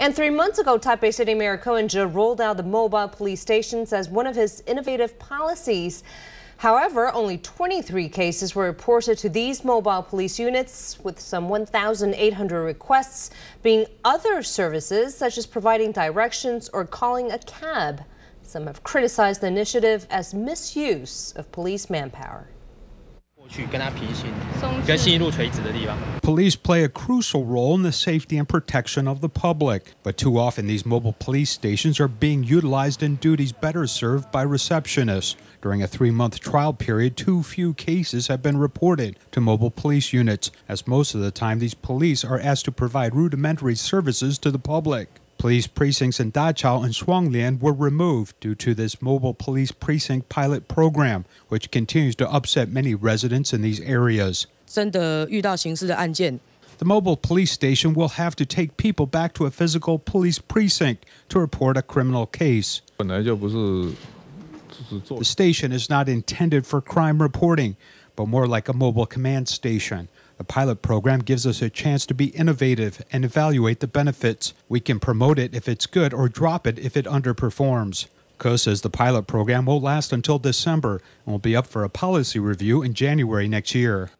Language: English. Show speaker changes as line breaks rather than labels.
And three months ago, Taipei City Mayor Ko Wen-je rolled out the mobile police stations as one of his innovative policies. However, only 23 cases were reported to these mobile police units, with some 1,800 requests being other services such as providing directions or calling a cab. Some have criticized the initiative as misuse of police manpower.
Police play a crucial role in the safety and protection of the public, but too often these mobile police stations are being utilized in duties better served by receptionists. During a three month trial period, too few cases have been reported to mobile police units, as most of the time these police are asked to provide rudimentary services to the public. Police precincts in Daqiao and Shuanglian were removed due to this mobile police precinct pilot program, which continues to upset many residents in these areas. The mobile police station will have to take people back to a physical police precinct to report a criminal case. The station is not intended for crime reporting, but more like a mobile command station. The pilot program gives us a chance to be innovative and evaluate the benefits. We can promote it if it's good or drop it if it underperforms. Ko says the pilot program will last until December and will be up for a policy review in January next year.